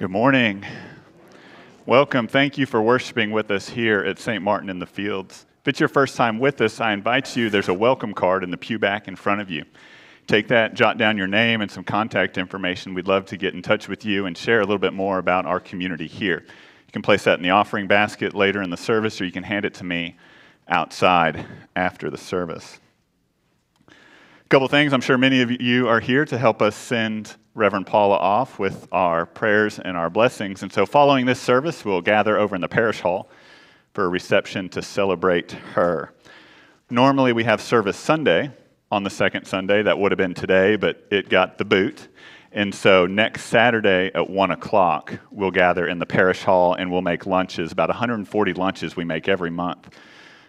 Good morning. Welcome. Thank you for worshiping with us here at St. Martin in the Fields. If it's your first time with us, I invite you, there's a welcome card in the pew back in front of you. Take that, jot down your name and some contact information. We'd love to get in touch with you and share a little bit more about our community here. You can place that in the offering basket later in the service, or you can hand it to me outside after the service. A couple things. I'm sure many of you are here to help us send Reverend Paula off with our prayers and our blessings. And so, following this service, we'll gather over in the parish hall for a reception to celebrate her. Normally, we have service Sunday on the second Sunday. That would have been today, but it got the boot. And so, next Saturday at 1 o'clock, we'll gather in the parish hall and we'll make lunches, about 140 lunches we make every month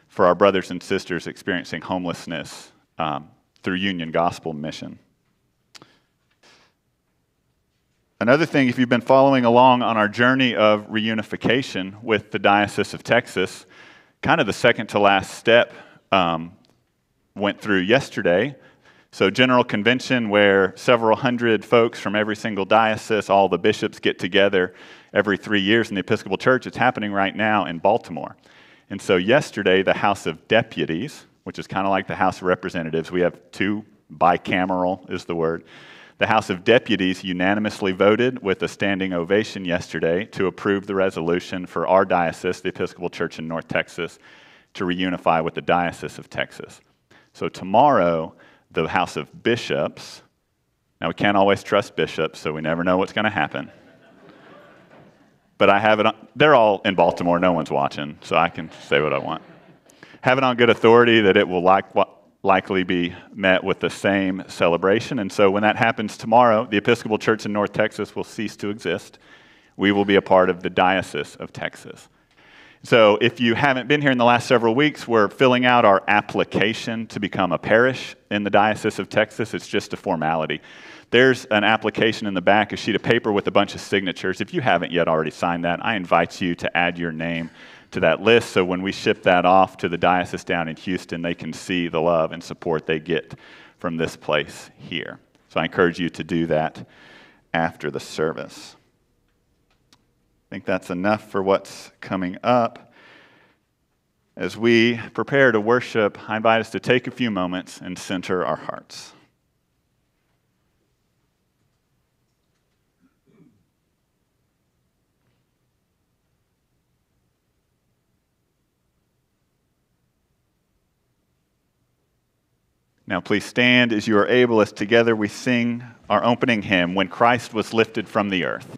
for our brothers and sisters experiencing homelessness um, through Union Gospel Mission. Another thing, if you've been following along on our journey of reunification with the Diocese of Texas, kind of the second to last step um, went through yesterday. So, General Convention, where several hundred folks from every single diocese, all the bishops get together every three years in the Episcopal Church, it's happening right now in Baltimore. And so, yesterday, the House of Deputies, which is kind of like the House of Representatives, we have two, bicameral is the word. The House of Deputies unanimously voted with a standing ovation yesterday to approve the resolution for our diocese, the Episcopal Church in North Texas, to reunify with the Diocese of Texas. So tomorrow, the House of Bishops, now we can't always trust bishops, so we never know what's going to happen. But I have it, on, they're all in Baltimore, no one's watching, so I can say what I want. Have it on good authority that it will like, likely be met with the same celebration. And so when that happens tomorrow, the Episcopal Church in North Texas will cease to exist. We will be a part of the Diocese of Texas. So if you haven't been here in the last several weeks, we're filling out our application to become a parish in the Diocese of Texas. It's just a formality. There's an application in the back, a sheet of paper with a bunch of signatures. If you haven't yet already signed that, I invite you to add your name to that list so when we ship that off to the diocese down in Houston, they can see the love and support they get from this place here. So I encourage you to do that after the service. I think that's enough for what's coming up. As we prepare to worship, I invite us to take a few moments and center our hearts. Now, please stand as you are able, as together we sing our opening hymn, When Christ Was Lifted from the Earth.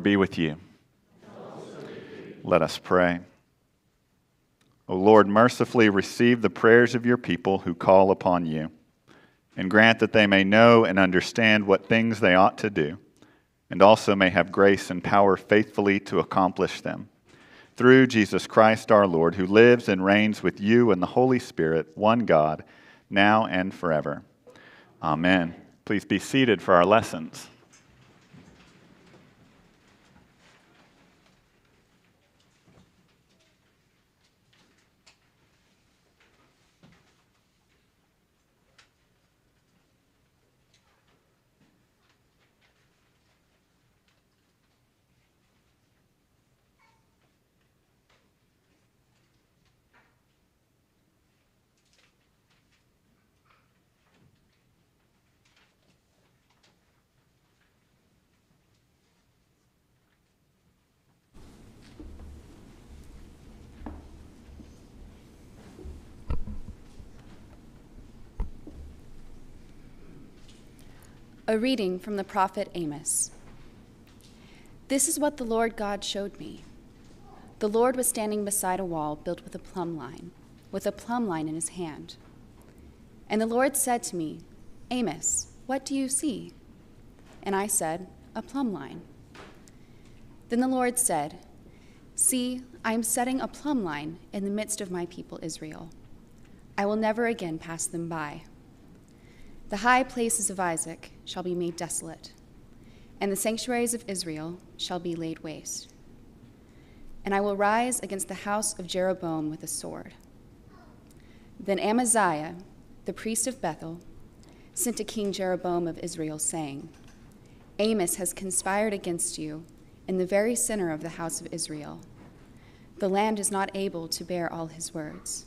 Lord be with you. Let us pray. O Lord, mercifully receive the prayers of your people who call upon you, and grant that they may know and understand what things they ought to do, and also may have grace and power faithfully to accomplish them. Through Jesus Christ our Lord, who lives and reigns with you and the Holy Spirit, one God, now and forever. Amen. Please be seated for our lessons. A reading from the prophet Amos. This is what the Lord God showed me. The Lord was standing beside a wall built with a plumb line, with a plumb line in his hand. And the Lord said to me, Amos, what do you see? And I said, A plumb line. Then the Lord said, See, I am setting a plumb line in the midst of my people Israel. I will never again pass them by. The high places of Isaac shall be made desolate, and the sanctuaries of Israel shall be laid waste. And I will rise against the house of Jeroboam with a sword. Then Amaziah, the priest of Bethel, sent to King Jeroboam of Israel, saying, Amos has conspired against you in the very center of the house of Israel. The land is not able to bear all his words.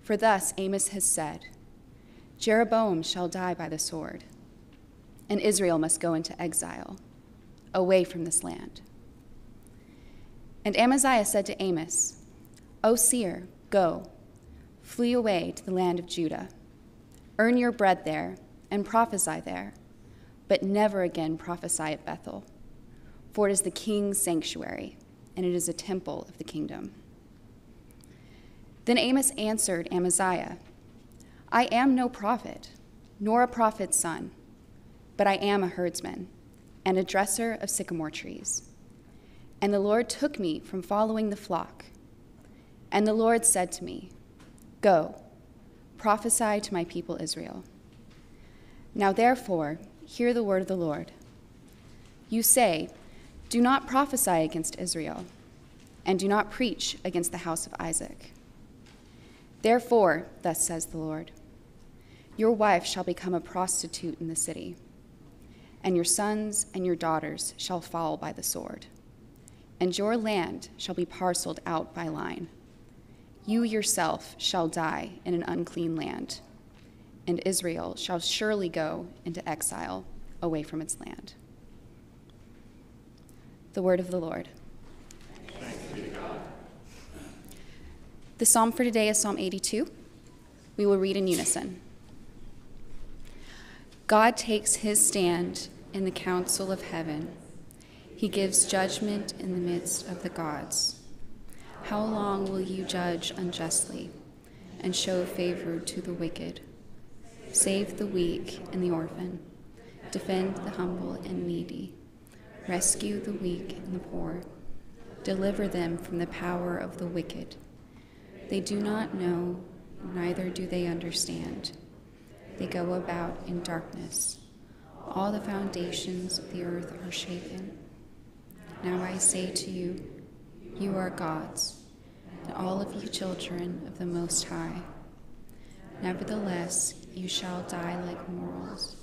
For thus Amos has said, Jeroboam shall die by the sword, and Israel must go into exile, away from this land. And Amaziah said to Amos, O seer, go, flee away to the land of Judah. Earn your bread there, and prophesy there, but never again prophesy at Bethel, for it is the king's sanctuary, and it is a temple of the kingdom. Then Amos answered Amaziah, I am no prophet, nor a prophet's son, but I am a herdsman and a dresser of sycamore trees. And the Lord took me from following the flock. And the Lord said to me, Go, prophesy to my people Israel. Now therefore, hear the word of the Lord. You say, Do not prophesy against Israel. and do not preach against the house of Isaac. Therefore, thus says the Lord, your wife shall become a prostitute in the city, and your sons and your daughters shall fall by the sword, and your land shall be parceled out by line. You yourself shall die in an unclean land, and Israel shall surely go into exile away from its land. The word of the Lord. The psalm for today is Psalm 82. We will read in unison. God takes his stand in the council of heaven. He gives judgment in the midst of the gods. How long will you judge unjustly and show favor to the wicked? Save the weak and the orphan. Defend the humble and needy. Rescue the weak and the poor. Deliver them from the power of the wicked. They do not know, neither do they understand. They go about in darkness. All the foundations of the earth are shaken. Now I say to you, you are gods, and all of you children of the Most High. Nevertheless, you shall die like mortals,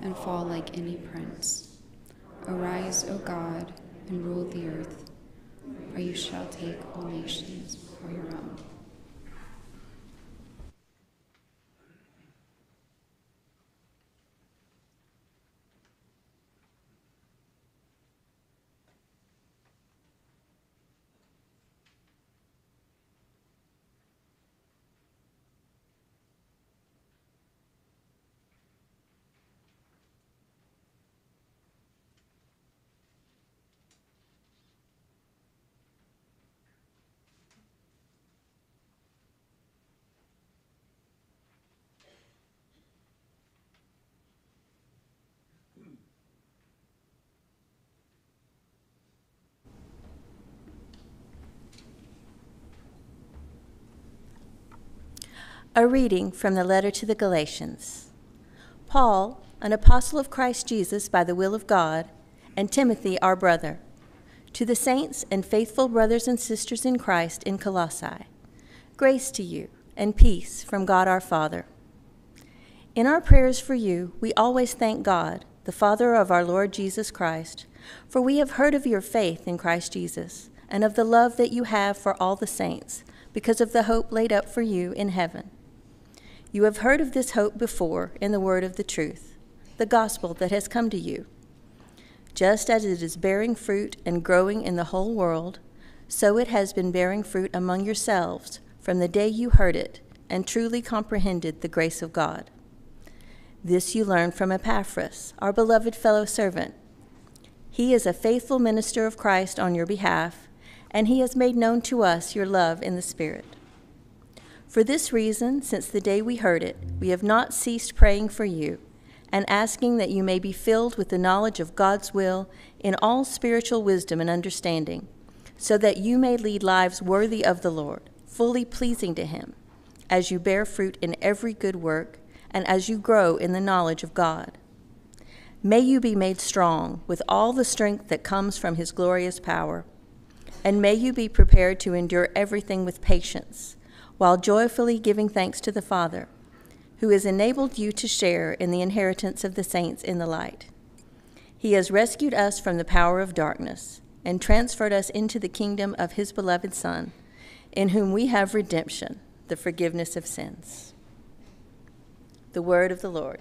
and fall like any prince. Arise, O God, and rule the earth, or you shall take all nations for your own. A reading from the letter to the Galatians. Paul, an apostle of Christ Jesus by the will of God, and Timothy, our brother, to the saints and faithful brothers and sisters in Christ in Colossae, grace to you and peace from God our Father. In our prayers for you, we always thank God, the Father of our Lord Jesus Christ, for we have heard of your faith in Christ Jesus and of the love that you have for all the saints because of the hope laid up for you in heaven. You have heard of this hope before in the word of the truth, the gospel that has come to you. Just as it is bearing fruit and growing in the whole world, so it has been bearing fruit among yourselves from the day you heard it and truly comprehended the grace of God. This you learned from Epaphras, our beloved fellow servant. He is a faithful minister of Christ on your behalf, and he has made known to us your love in the Spirit. For this reason, since the day we heard it, we have not ceased praying for you and asking that you may be filled with the knowledge of God's will in all spiritual wisdom and understanding, so that you may lead lives worthy of the Lord, fully pleasing to Him, as you bear fruit in every good work and as you grow in the knowledge of God. May you be made strong with all the strength that comes from His glorious power, and may you be prepared to endure everything with patience while joyfully giving thanks to the Father, who has enabled you to share in the inheritance of the saints in the light. He has rescued us from the power of darkness and transferred us into the kingdom of his beloved Son, in whom we have redemption, the forgiveness of sins. The word of the Lord.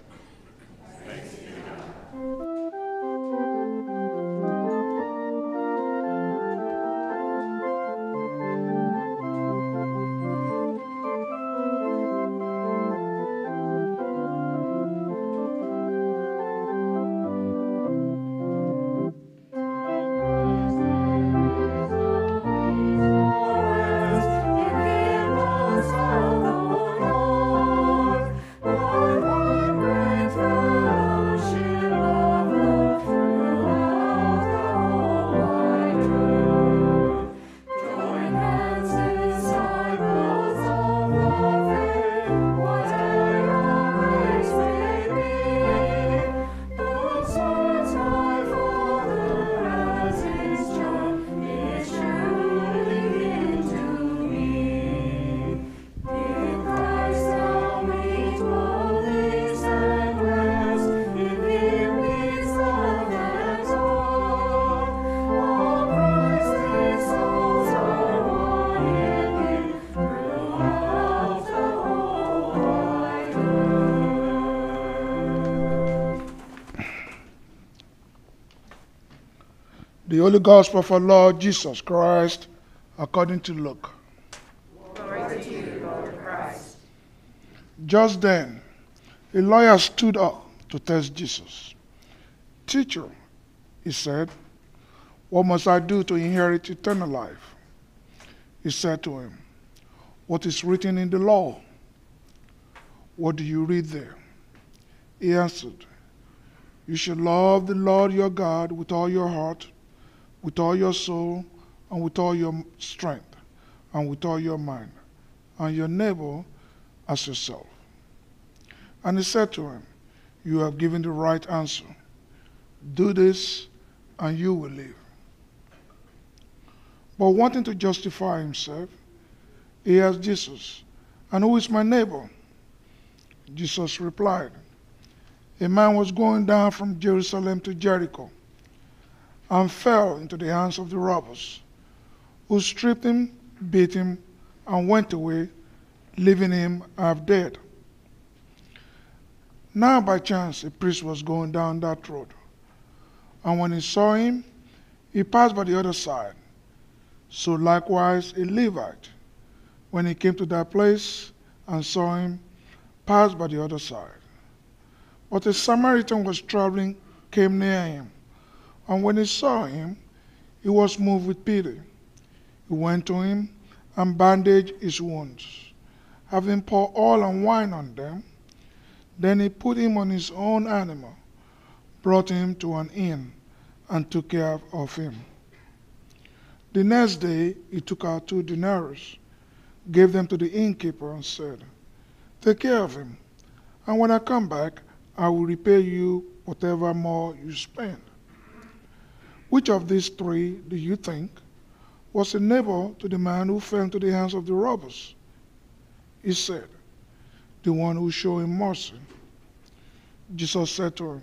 The Holy Gospel of our Lord Jesus Christ according to Luke. Glory to you, Lord Christ. Just then, a lawyer stood up to test Jesus. Teacher, he said, what must I do to inherit eternal life? He said to him, What is written in the law? What do you read there? He answered, You shall love the Lord your God with all your heart, with all your soul, and with all your strength, and with all your mind, and your neighbor as yourself. And he said to him, You have given the right answer. Do this, and you will live. But wanting to justify himself, he asked Jesus, And who is my neighbor? Jesus replied, A man was going down from Jerusalem to Jericho and fell into the hands of the robbers, who stripped him, beat him, and went away, leaving him half dead. Now, by chance, a priest was going down that road, and when he saw him, he passed by the other side. So likewise, a Levite, when he came to that place and saw him, passed by the other side. But a Samaritan was traveling, came near him, and when he saw him, he was moved with pity. He went to him and bandaged his wounds. Having poured oil and wine on them, then he put him on his own animal, brought him to an inn, and took care of him. The next day he took out two denarii, gave them to the innkeeper, and said, Take care of him, and when I come back, I will repay you whatever more you spend. Which of these three do you think was a neighbor to the man who fell into the hands of the robbers? He said, The one who showed him mercy. Jesus said to him,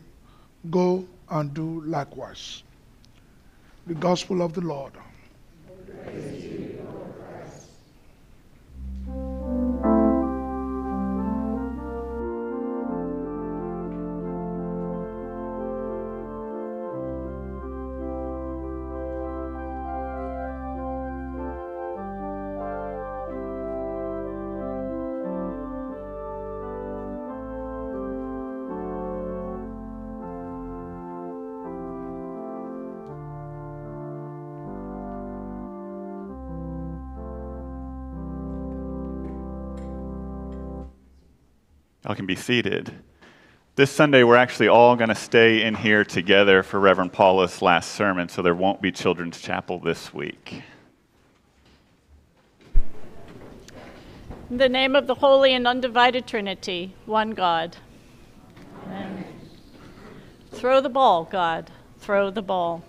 Go and do likewise. The Gospel of the Lord. Y'all can be seated. This Sunday, we're actually all going to stay in here together for Reverend Paula's last sermon, so there won't be children's chapel this week. In the name of the Holy and Undivided Trinity, one God. Amen. Throw the ball, God. Throw the ball.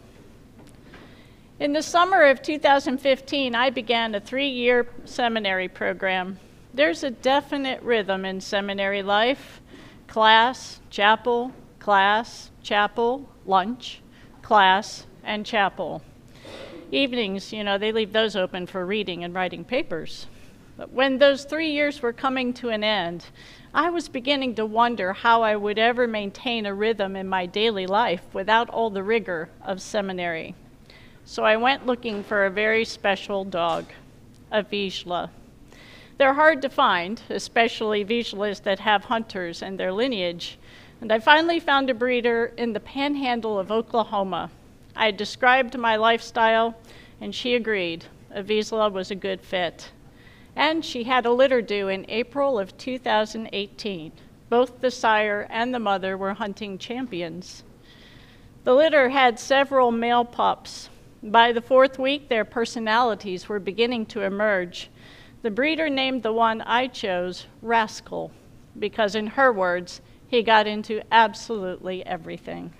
In the summer of 2015, I began a three year seminary program. There's a definite rhythm in seminary life class, chapel, class, chapel, lunch, class, and chapel. Evenings, you know, they leave those open for reading and writing papers. But when those three years were coming to an end, I was beginning to wonder how I would ever maintain a rhythm in my daily life without all the rigor of seminary. So I went looking for a very special dog, a Vizsla. They're hard to find, especially Vizslas that have hunters in their lineage. And I finally found a breeder in the panhandle of Oklahoma. I described my lifestyle, and she agreed. A Vizsla was a good fit. And she had a litter due in April of 2018. Both the sire and the mother were hunting champions. The litter had several male pups. By the fourth week, their personalities were beginning to emerge. The breeder named the one I chose Rascal because, in her words, he got into absolutely everything.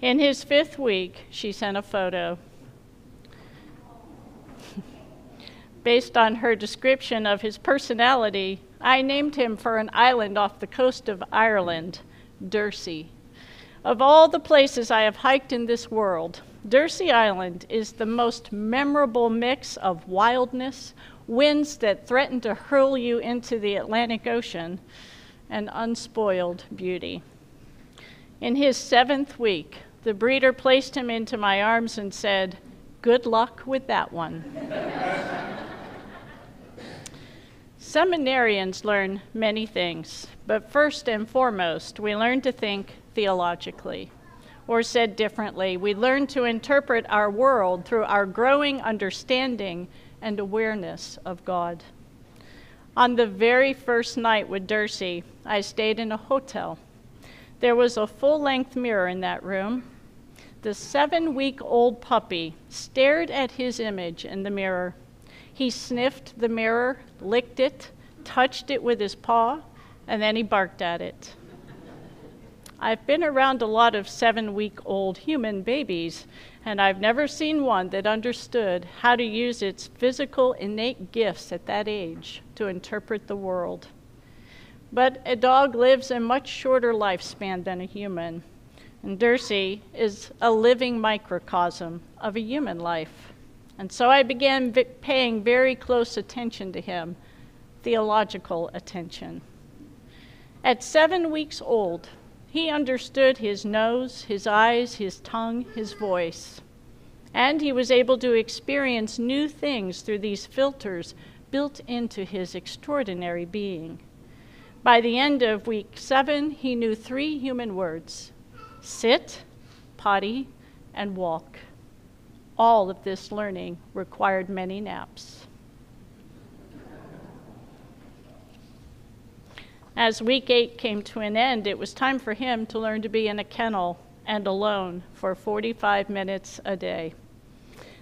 In his fifth week, she sent a photo. Based on her description of his personality, I named him for an island off the coast of Ireland, Dursey. Of all the places I have hiked in this world, Dursey Island is the most memorable mix of wildness, winds that threaten to hurl you into the Atlantic Ocean, and unspoiled beauty. In his seventh week, the breeder placed him into my arms and said, Good luck with that one. Seminarians learn many things, but first and foremost, we learn to think theologically. Or said differently, we learn to interpret our world through our growing understanding and awareness of God. On the very first night with Dursey, I stayed in a hotel. There was a full length mirror in that room. The seven week old puppy stared at his image in the mirror. He sniffed the mirror, licked it, touched it with his paw, and then he barked at it. I've been around a lot of seven week old human babies, and I've never seen one that understood how to use its physical innate gifts at that age to interpret the world. But a dog lives a much shorter lifespan than a human, and Dursey is a living microcosm of a human life. And so I began v- paying very close attention to him, theological attention. At seven weeks old, he understood his nose, his eyes, his tongue, his voice. And he was able to experience new things through these filters built into his extraordinary being. By the end of week seven, he knew three human words sit, potty, and walk. All of this learning required many naps. As week eight came to an end, it was time for him to learn to be in a kennel and alone for 45 minutes a day.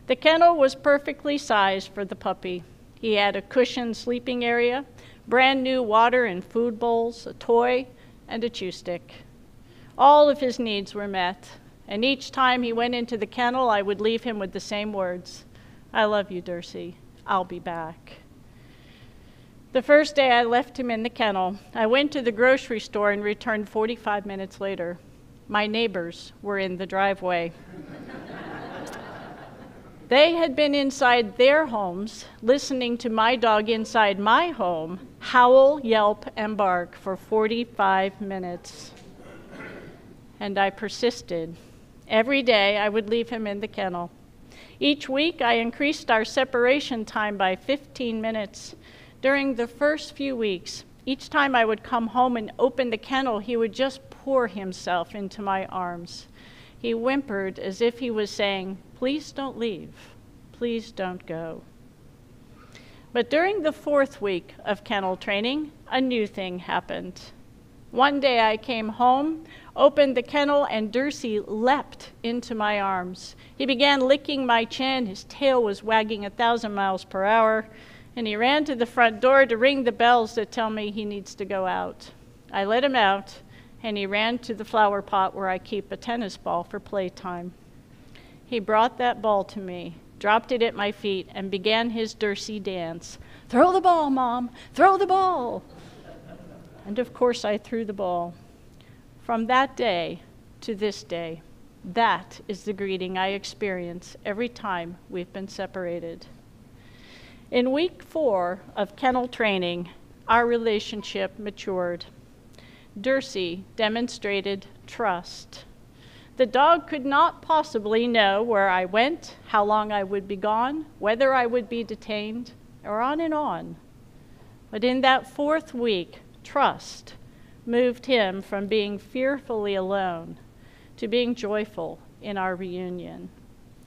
The kennel was perfectly sized for the puppy. He had a cushioned sleeping area, brand new water and food bowls, a toy, and a chew stick. All of his needs were met, and each time he went into the kennel, I would leave him with the same words I love you, Dursey. I'll be back. The first day I left him in the kennel, I went to the grocery store and returned 45 minutes later. My neighbors were in the driveway. they had been inside their homes, listening to my dog inside my home howl, yelp, and bark for 45 minutes. And I persisted. Every day I would leave him in the kennel. Each week I increased our separation time by 15 minutes. During the first few weeks, each time I would come home and open the kennel, he would just pour himself into my arms. He whimpered as if he was saying, Please don't leave. Please don't go. But during the fourth week of kennel training, a new thing happened. One day I came home, opened the kennel, and Dursey leapt into my arms. He began licking my chin. His tail was wagging a thousand miles per hour and he ran to the front door to ring the bells that tell me he needs to go out. I let him out, and he ran to the flower pot where I keep a tennis ball for playtime. He brought that ball to me, dropped it at my feet, and began his Dursey dance. Throw the ball, Mom! Throw the ball! And of course, I threw the ball. From that day to this day, that is the greeting I experience every time we've been separated. In week four of kennel training, our relationship matured. Dursey demonstrated trust. The dog could not possibly know where I went, how long I would be gone, whether I would be detained, or on and on. But in that fourth week, trust moved him from being fearfully alone to being joyful in our reunion.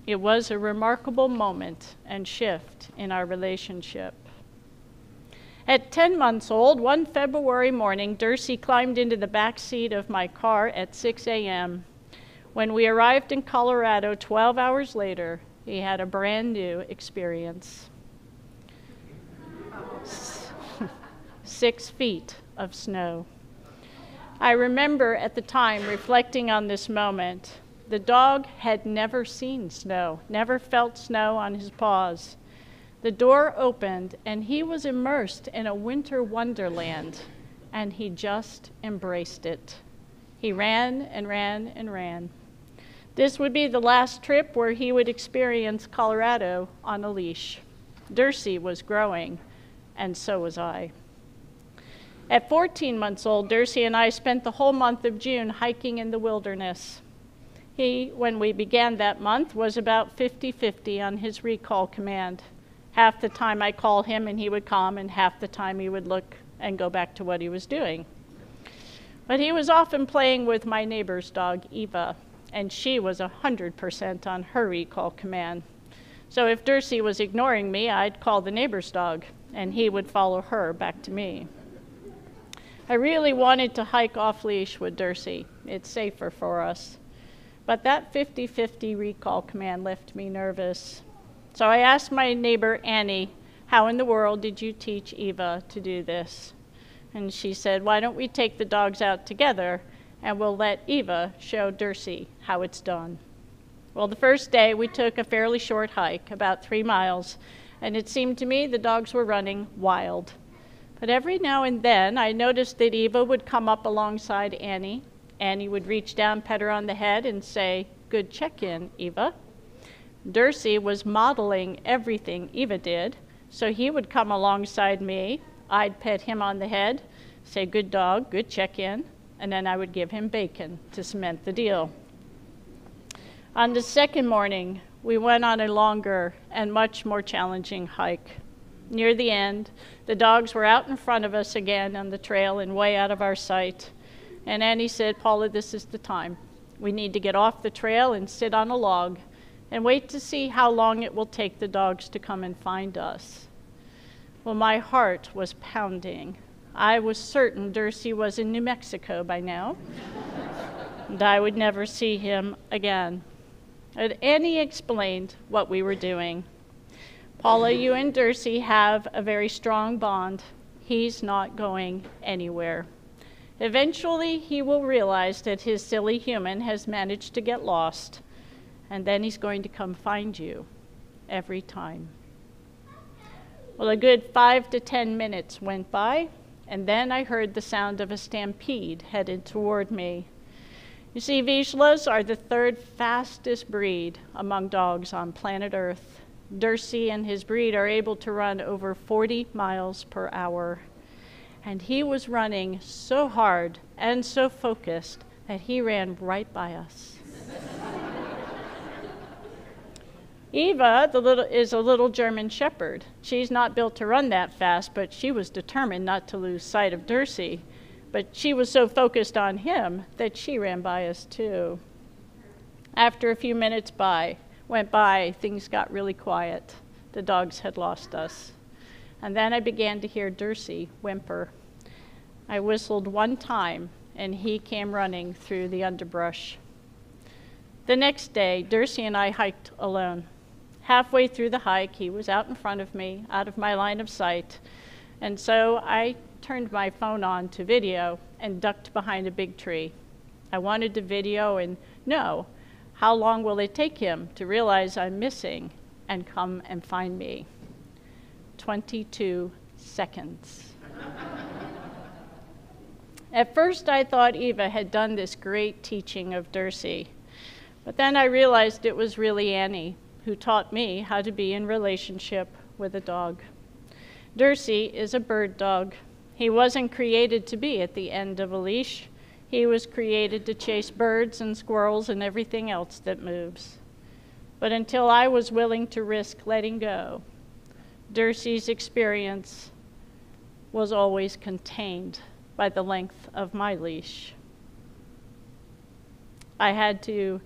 It was a remarkable moment and shift in our relationship. At 10 months old, one February morning, Dursey climbed into the back seat of my car at 6 a.m. When we arrived in Colorado 12 hours later, he had a brand new experience. Six feet of snow. I remember at the time reflecting on this moment the dog had never seen snow, never felt snow on his paws. The door opened, and he was immersed in a winter wonderland, and he just embraced it. He ran and ran and ran. This would be the last trip where he would experience Colorado on a leash. Dursey was growing, and so was I. At 14 months old, Dursey and I spent the whole month of June hiking in the wilderness. He, when we began that month, was about 50 50 on his recall command. Half the time I call him and he would come, and half the time he would look and go back to what he was doing. But he was often playing with my neighbor's dog, Eva, and she was 100% on her recall command. So if Dursey was ignoring me, I'd call the neighbor's dog, and he would follow her back to me. I really wanted to hike off leash with Dursey. It's safer for us. But that 50 50 recall command left me nervous. So I asked my neighbor Annie, How in the world did you teach Eva to do this? And she said, Why don't we take the dogs out together and we'll let Eva show Dursey how it's done? Well, the first day we took a fairly short hike, about three miles, and it seemed to me the dogs were running wild. But every now and then I noticed that Eva would come up alongside Annie Annie would reach down, pet her on the head, and say, Good check in, Eva. Dursey was modeling everything Eva did, so he would come alongside me. I'd pet him on the head, say, Good dog, good check in, and then I would give him bacon to cement the deal. On the second morning, we went on a longer and much more challenging hike. Near the end, the dogs were out in front of us again on the trail and way out of our sight. And Annie said, Paula, this is the time. We need to get off the trail and sit on a log and wait to see how long it will take the dogs to come and find us. Well, my heart was pounding. I was certain Dursey was in New Mexico by now, and I would never see him again. And Annie explained what we were doing. Paula, you and Dursey have a very strong bond. He's not going anywhere. Eventually, he will realize that his silly human has managed to get lost, and then he's going to come find you every time. Well, a good five to ten minutes went by, and then I heard the sound of a stampede headed toward me. You see, Vizslas are the third fastest breed among dogs on planet Earth. Dursey and his breed are able to run over 40 miles per hour and he was running so hard and so focused that he ran right by us. Eva the little, is a little German shepherd. She's not built to run that fast, but she was determined not to lose sight of Dursey. But she was so focused on him that she ran by us too. After a few minutes by went by, things got really quiet. The dogs had lost us. And then I began to hear Dursey whimper. I whistled one time, and he came running through the underbrush. The next day, Dursey and I hiked alone. Halfway through the hike, he was out in front of me, out of my line of sight, and so I turned my phone on to video and ducked behind a big tree. I wanted to video and know how long will it take him to realize I'm missing and come and find me. 22 seconds. At first, I thought Eva had done this great teaching of Dursey, but then I realized it was really Annie who taught me how to be in relationship with a dog. Dursey is a bird dog. He wasn't created to be at the end of a leash. He was created to chase birds and squirrels and everything else that moves. But until I was willing to risk letting go, Dursey's experience was always contained by the length of my leash. I had to,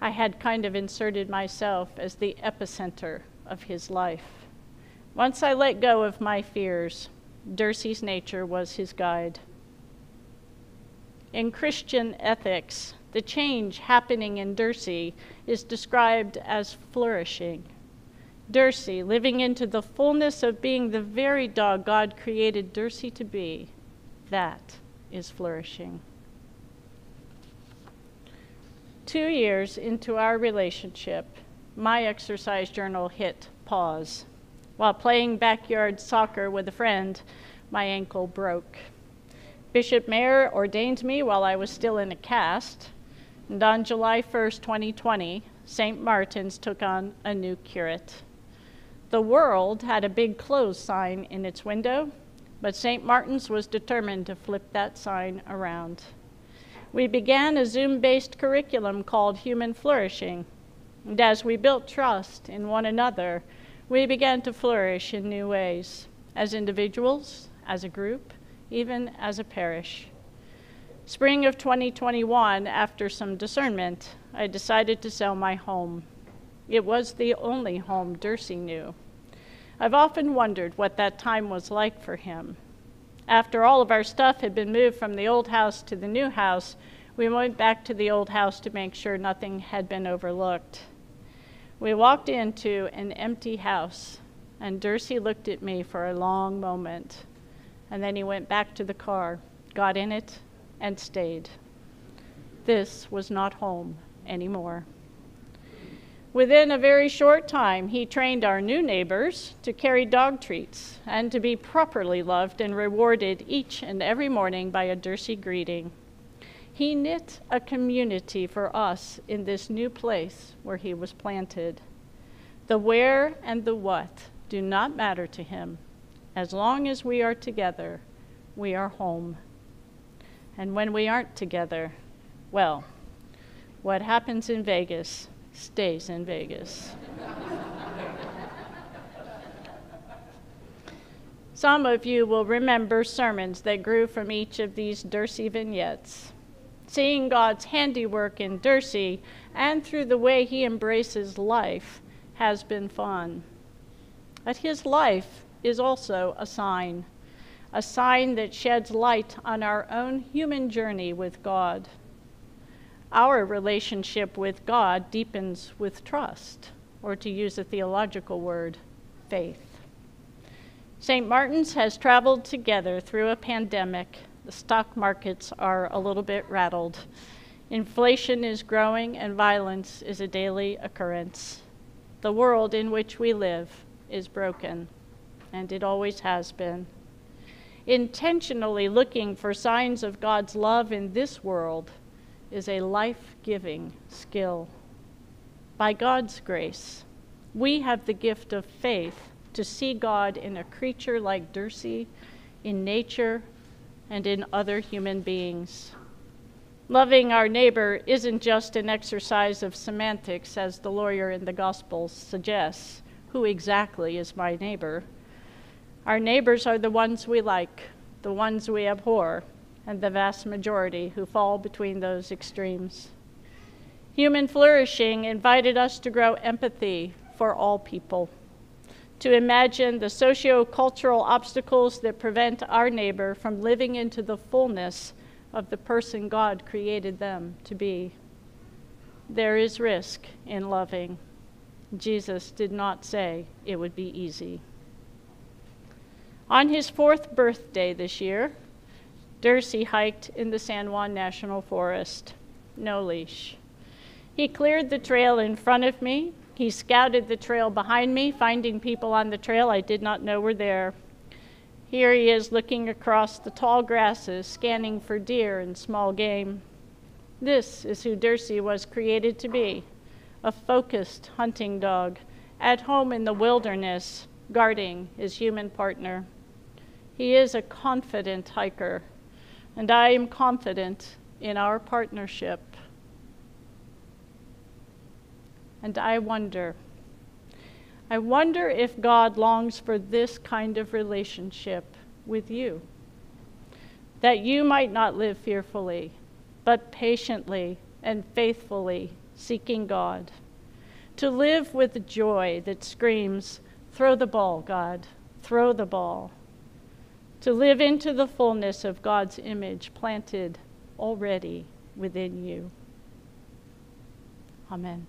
I had kind of inserted myself as the epicenter of his life. Once I let go of my fears, Dursey's nature was his guide. In Christian ethics, the change happening in Dursey is described as flourishing. Dursey, living into the fullness of being the very dog God created Dursey to be, that is flourishing. Two years into our relationship, my exercise journal hit pause. While playing backyard soccer with a friend, my ankle broke. Bishop Mayer ordained me while I was still in a cast, and on July 1st, 2020, St. Martin's took on a new curate. The world had a big close sign in its window, but St. Martin's was determined to flip that sign around. We began a Zoom based curriculum called Human Flourishing. And as we built trust in one another, we began to flourish in new ways, as individuals, as a group, even as a parish. Spring of 2021, after some discernment, I decided to sell my home. It was the only home Dursey knew. I've often wondered what that time was like for him. After all of our stuff had been moved from the old house to the new house, we went back to the old house to make sure nothing had been overlooked. We walked into an empty house, and Dursey looked at me for a long moment, and then he went back to the car, got in it, and stayed. This was not home anymore. Within a very short time, he trained our new neighbors to carry dog treats and to be properly loved and rewarded each and every morning by a Dursey greeting. He knit a community for us in this new place where he was planted. The where and the what do not matter to him. As long as we are together, we are home. And when we aren't together, well, what happens in Vegas stays in Vegas. Some of you will remember sermons that grew from each of these Dursey vignettes. Seeing God's handiwork in Dursey and through the way he embraces life has been fun. But his life is also a sign, a sign that sheds light on our own human journey with God our relationship with God deepens with trust, or to use a theological word, faith. St. Martin's has traveled together through a pandemic. The stock markets are a little bit rattled. Inflation is growing and violence is a daily occurrence. The world in which we live is broken, and it always has been. Intentionally looking for signs of God's love in this world is a life giving skill. By God's grace, we have the gift of faith to see God in a creature like Dursey, in nature, and in other human beings. Loving our neighbor isn't just an exercise of semantics, as the lawyer in the Gospels suggests. Who exactly is my neighbor? Our neighbors are the ones we like, the ones we abhor, and the vast majority who fall between those extremes. Human flourishing invited us to grow empathy for all people, to imagine the socio-cultural obstacles that prevent our neighbor from living into the fullness of the person God created them to be. There is risk in loving. Jesus did not say it would be easy. On his fourth birthday this year, Dursey hiked in the San Juan National Forest, no leash. He cleared the trail in front of me. He scouted the trail behind me, finding people on the trail I did not know were there. Here he is looking across the tall grasses, scanning for deer and small game. This is who Dursey was created to be a focused hunting dog, at home in the wilderness, guarding his human partner. He is a confident hiker, and I am confident in our partnership. And I wonder, I wonder if God longs for this kind of relationship with you. That you might not live fearfully, but patiently and faithfully seeking God. To live with joy that screams, Throw the ball, God, throw the ball to live into the fullness of God's image planted already within you. Amen.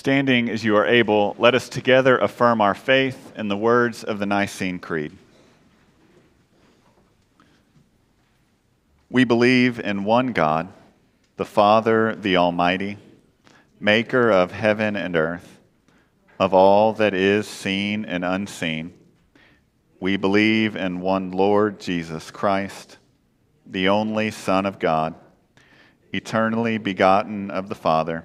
Standing as you are able, let us together affirm our faith in the words of the Nicene Creed. We believe in one God, the Father, the Almighty, maker of heaven and earth, of all that is seen and unseen. We believe in one Lord Jesus Christ, the only Son of God, eternally begotten of the Father,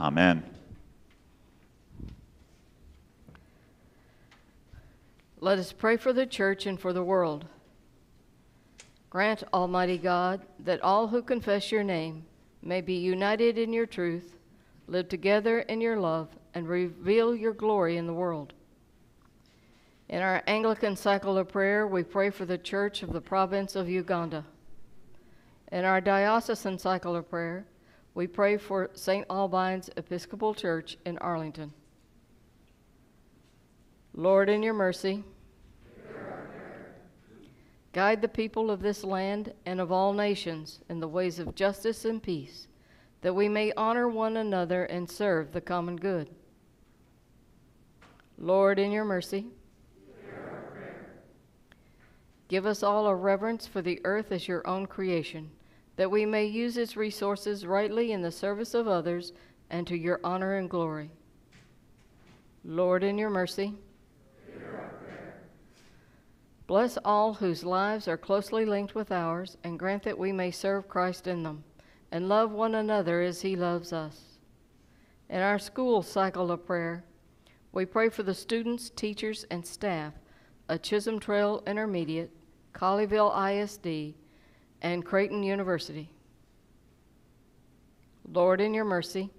Amen. Let us pray for the church and for the world. Grant, Almighty God, that all who confess your name may be united in your truth, live together in your love, and reveal your glory in the world. In our Anglican cycle of prayer, we pray for the church of the province of Uganda. In our diocesan cycle of prayer, we pray for St. Alban's Episcopal Church in Arlington. Lord, in your mercy, guide the people of this land and of all nations in the ways of justice and peace, that we may honor one another and serve the common good. Lord, in your mercy, give us all a reverence for the earth as your own creation, that we may use its resources rightly in the service of others and to your honor and glory. Lord, in your mercy, Bless all whose lives are closely linked with ours, and grant that we may serve Christ in them, and love one another as he loves us. In our school cycle of prayer, we pray for the students, teachers, and staff at Chisholm Trail Intermediate, Colleyville ISD, and Creighton University. Lord, in your mercy,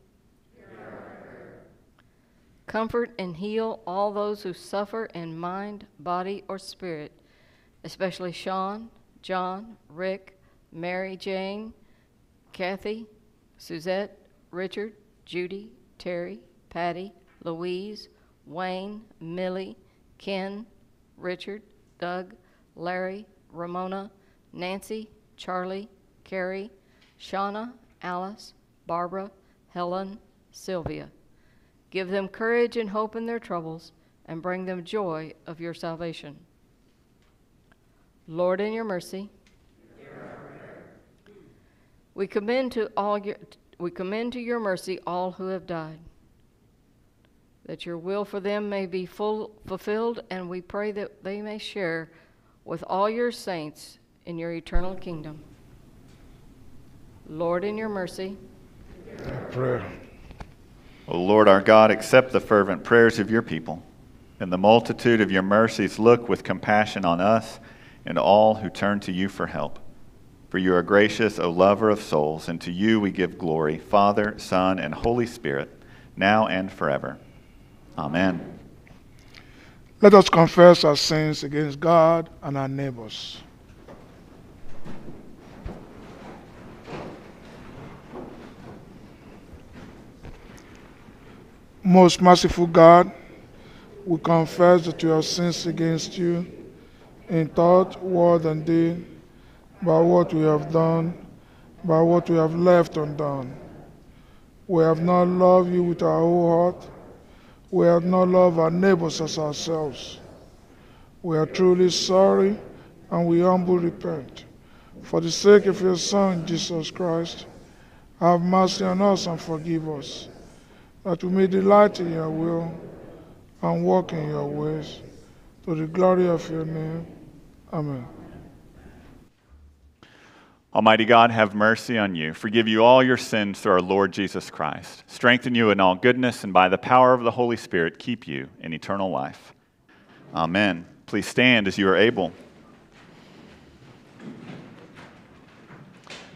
Comfort and heal all those who suffer in mind, body, or spirit, especially Sean, John, Rick, Mary Jane, Kathy, Suzette, Richard, Judy, Terry, Patty, Louise, Wayne, Millie, Ken, Richard, Doug, Larry, Ramona, Nancy, Charlie, Carrie, Shauna, Alice, Barbara, Helen, Sylvia. Give them courage and hope in their troubles, and bring them joy of your salvation. Lord, in your mercy, we commend to all your, we commend to your mercy all who have died, that your will for them may be full, fulfilled, and we pray that they may share with all your saints in your eternal kingdom. Lord, in your mercy, Prayer. O Lord our God, accept the fervent prayers of your people. In the multitude of your mercies, look with compassion on us and all who turn to you for help. For you are gracious, O lover of souls, and to you we give glory, Father, Son, and Holy Spirit, now and forever. Amen. Let us confess our sins against God and our neighbors. Most merciful God, we confess that we have sinned against you in thought, word, and deed, by what we have done, by what we have left undone. We have not loved you with our whole heart. We have not loved our neighbors as ourselves. We are truly sorry and we humbly repent. For the sake of your Son, Jesus Christ, have mercy on us and forgive us, that we may delight in your will and walk in your ways, to the glory of your name. Amen. Almighty God, have mercy on you, forgive you all your sins through our Lord Jesus Christ, strengthen you in all goodness, and by the power of the Holy Spirit, keep you in eternal life. Amen. Please stand as you are able.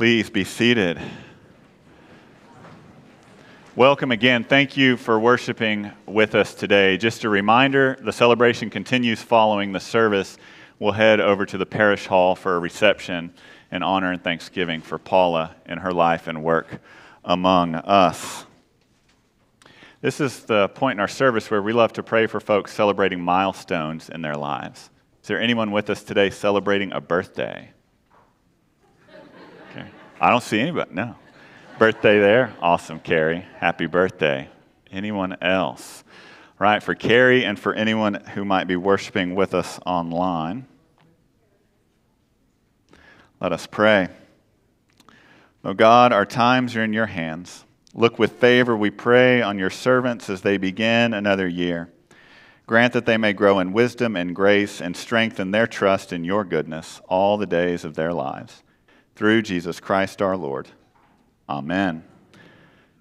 Please be seated. Welcome again. Thank you for worshiping with us today. Just a reminder the celebration continues following the service. We'll head over to the parish hall for a reception in honor and thanksgiving for Paula and her life and work among us. This is the point in our service where we love to pray for folks celebrating milestones in their lives. Is there anyone with us today celebrating a birthday? I don't see anybody. No. Birthday there? Awesome, Carrie. Happy birthday. Anyone else? Right, for Carrie and for anyone who might be worshiping with us online, let us pray. Oh God, our times are in your hands. Look with favor, we pray, on your servants as they begin another year. Grant that they may grow in wisdom and grace and strengthen their trust in your goodness all the days of their lives. Through Jesus Christ our Lord. Amen.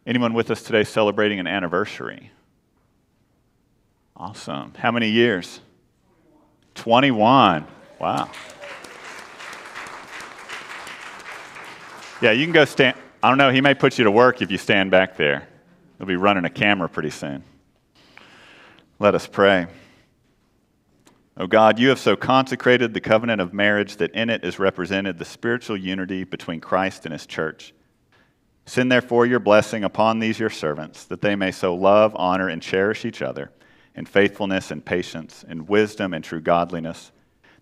Anyone with us today celebrating an anniversary? Awesome. How many years? 21. Wow. Yeah, you can go stand. I don't know, he may put you to work if you stand back there. He'll be running a camera pretty soon. Let us pray. O oh God, you have so consecrated the covenant of marriage that in it is represented the spiritual unity between Christ and his church. Send therefore your blessing upon these your servants, that they may so love, honor, and cherish each other in faithfulness and patience, in wisdom and true godliness,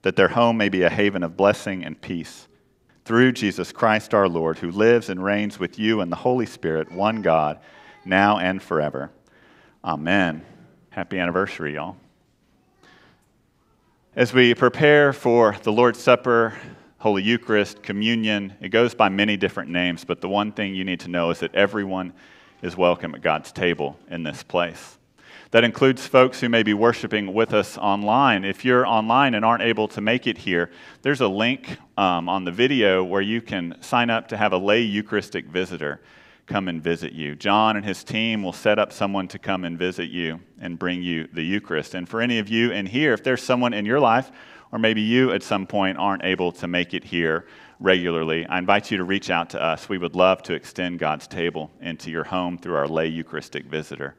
that their home may be a haven of blessing and peace. Through Jesus Christ our Lord, who lives and reigns with you and the Holy Spirit, one God, now and forever. Amen. Happy anniversary, y'all. As we prepare for the Lord's Supper, Holy Eucharist, communion, it goes by many different names, but the one thing you need to know is that everyone is welcome at God's table in this place. That includes folks who may be worshiping with us online. If you're online and aren't able to make it here, there's a link um, on the video where you can sign up to have a lay Eucharistic visitor come and visit you. John and his team will set up someone to come and visit you and bring you the Eucharist. And for any of you in here, if there's someone in your life, or maybe you at some point aren't able to make it here regularly, I invite you to reach out to us. We would love to extend God's table into your home through our lay Eucharistic visitor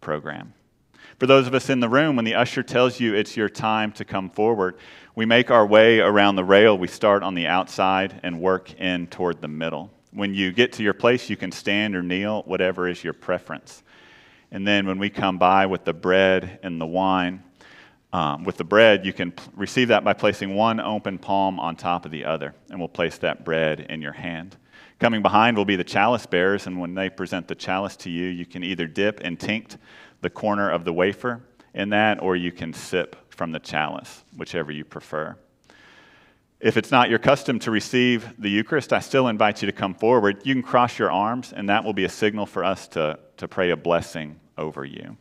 program. For those of us in the room, when the usher tells you it's your time to come forward, we make our way around the rail. We start on the outside and work in toward the middle. When you get to your place, you can stand or kneel, whatever is your preference. And then when we come by with the bread and the wine, um, with the bread, you can p- receive that by placing one open palm on top of the other, and we'll place that bread in your hand. Coming behind will be the chalice bearers, and when they present the chalice to you, you can either dip and tinct the corner of the wafer in that, or you can sip from the chalice, whichever you prefer. If it's not your custom to receive the Eucharist, I still invite you to come forward. You can cross your arms, and that will be a signal for us to, to pray a blessing over you.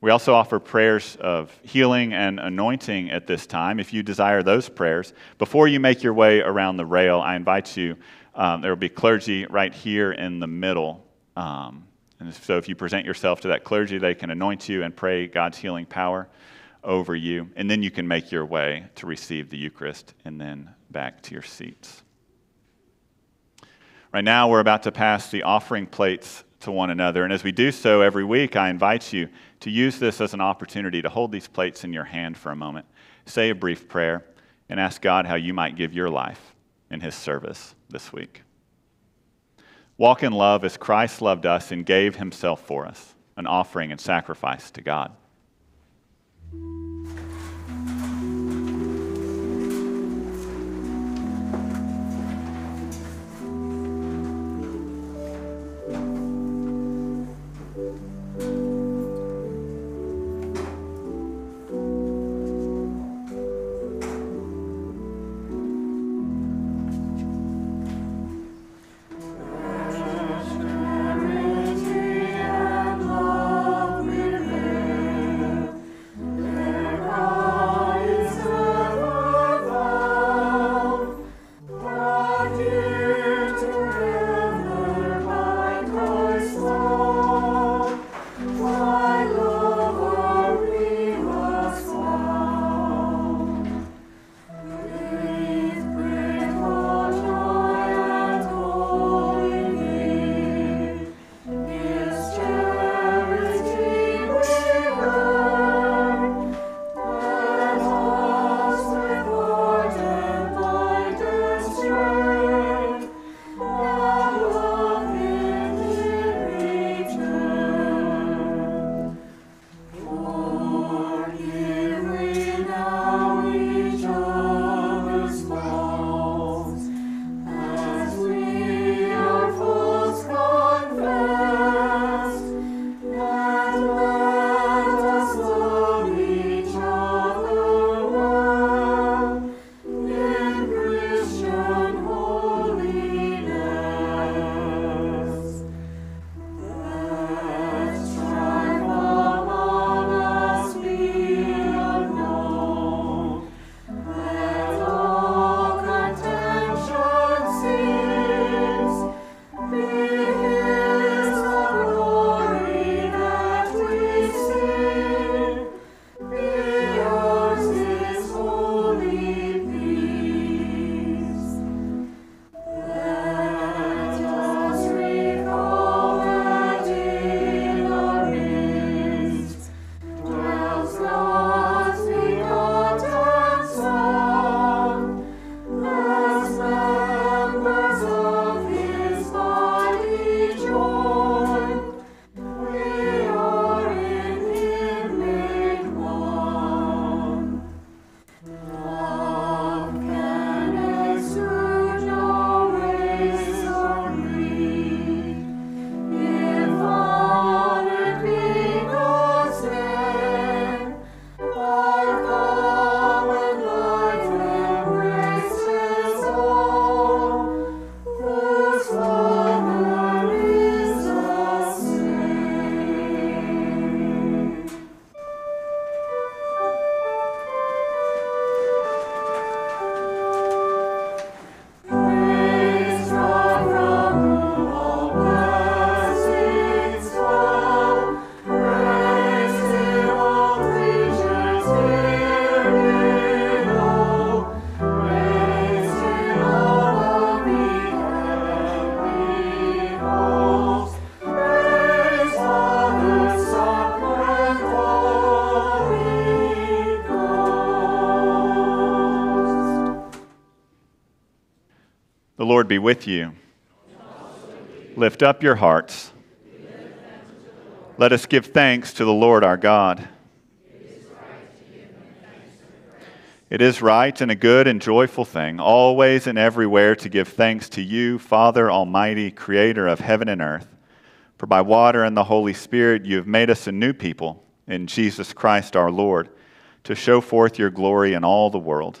We also offer prayers of healing and anointing at this time. If you desire those prayers, before you make your way around the rail, I invite you. Um, there will be clergy right here in the middle. Um, and so if you present yourself to that clergy, they can anoint you and pray God's healing power over you. And then you can make your way to receive the Eucharist and then back to your seats. Right now, we're about to pass the offering plates to one another. And as we do so every week, I invite you to use this as an opportunity to hold these plates in your hand for a moment, say a brief prayer, and ask God how you might give your life in His service this week. Walk in love as Christ loved us and gave Himself for us, an offering and sacrifice to God. With you. Lift up your hearts. Let us give thanks to the Lord our God. It is right and a good and joyful thing, always and everywhere, to give thanks to you, Father Almighty, Creator of heaven and earth. For by water and the Holy Spirit you have made us a new people in Jesus Christ our Lord, to show forth your glory in all the world.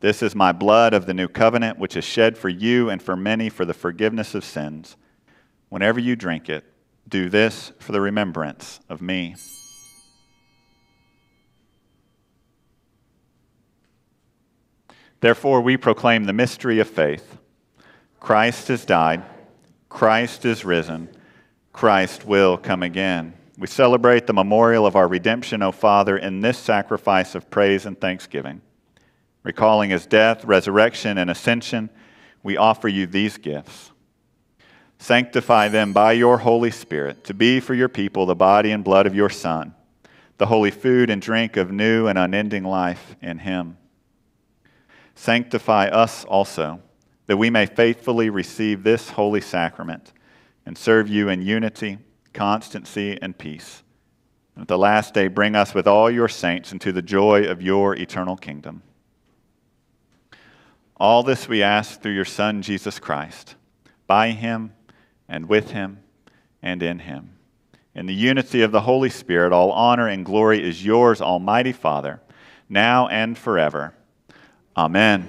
This is my blood of the new covenant, which is shed for you and for many for the forgiveness of sins. Whenever you drink it, do this for the remembrance of me. Therefore, we proclaim the mystery of faith. Christ has died, Christ is risen, Christ will come again. We celebrate the memorial of our redemption, O Father, in this sacrifice of praise and thanksgiving. Recalling his death, resurrection, and ascension, we offer you these gifts. Sanctify them by your Holy Spirit to be for your people the body and blood of your Son, the holy food and drink of new and unending life in him. Sanctify us also, that we may faithfully receive this holy sacrament and serve you in unity, constancy, and peace. And at the last day, bring us with all your saints into the joy of your eternal kingdom. All this we ask through your Son, Jesus Christ, by him and with him and in him. In the unity of the Holy Spirit, all honor and glory is yours, Almighty Father, now and forever. Amen.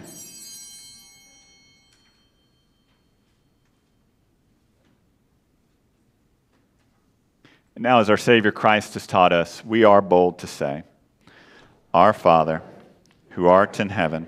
And now, as our Savior Christ has taught us, we are bold to say, Our Father, who art in heaven,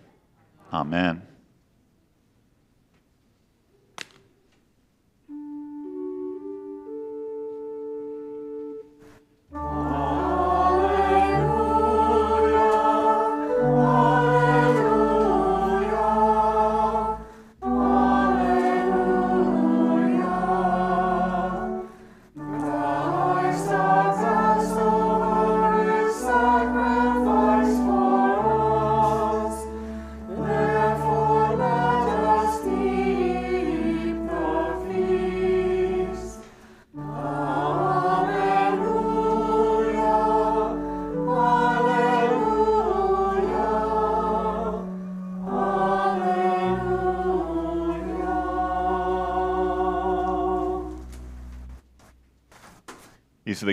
Amen.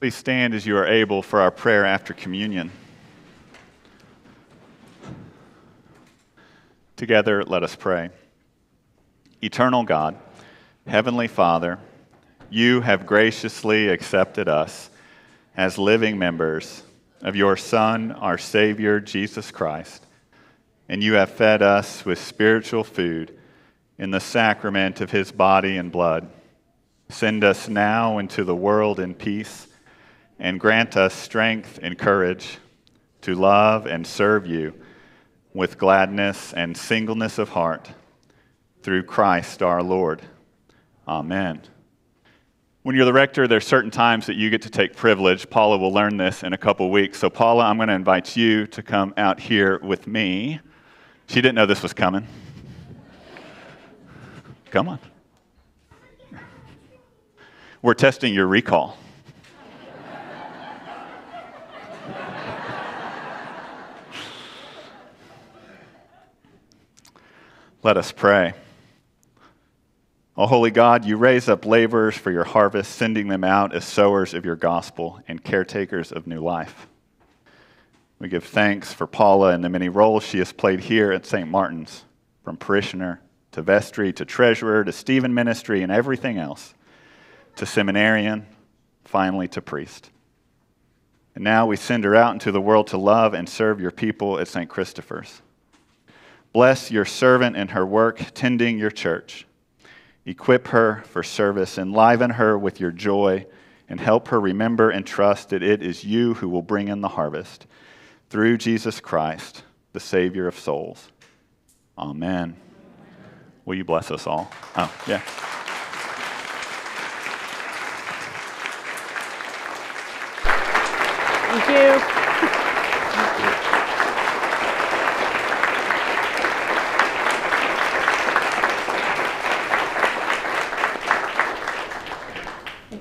Please stand as you are able for our prayer after communion. Together, let us pray. Eternal God, Heavenly Father, you have graciously accepted us as living members of your Son, our Savior, Jesus Christ, and you have fed us with spiritual food in the sacrament of his body and blood. Send us now into the world in peace and grant us strength and courage to love and serve you with gladness and singleness of heart through Christ our Lord. Amen. When you're the rector, there's certain times that you get to take privilege. Paula will learn this in a couple weeks. So, Paula, I'm going to invite you to come out here with me. She didn't know this was coming. Come on. We're testing your recall. Let us pray. O holy God, you raise up laborers for your harvest, sending them out as sowers of your gospel and caretakers of new life. We give thanks for Paula and the many roles she has played here at St. Martin's, from parishioner to vestry to treasurer to Stephen ministry and everything else, to seminarian, finally to priest. And now we send her out into the world to love and serve your people at St. Christopher's. Bless your servant in her work tending your church. Equip her for service, enliven her with your joy, and help her remember and trust that it is you who will bring in the harvest. Through Jesus Christ, the Savior of souls. Amen. Will you bless us all? Oh, yeah. Thank you.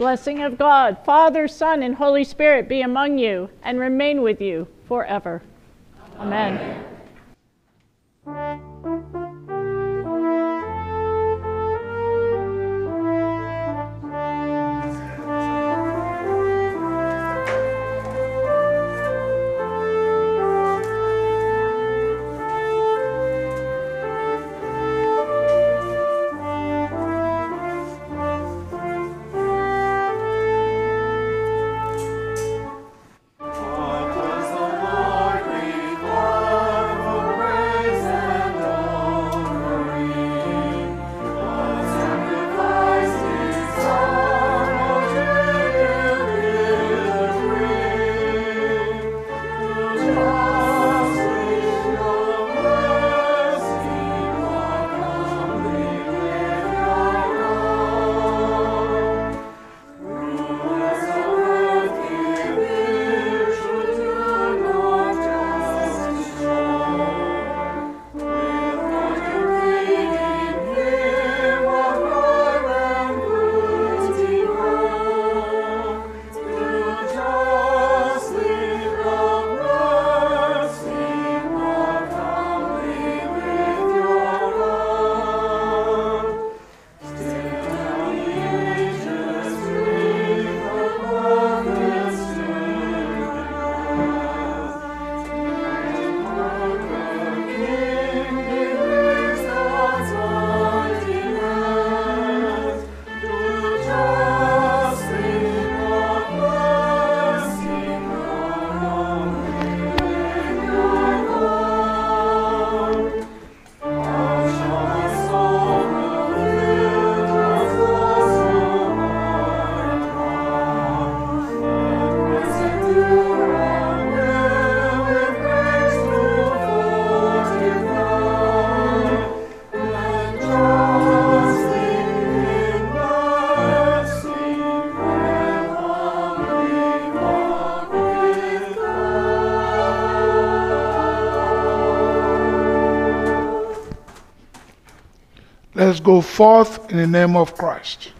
Blessing of God, Father, Son, and Holy Spirit be among you and remain with you forever. Amen. Let's go forth in the name of Christ.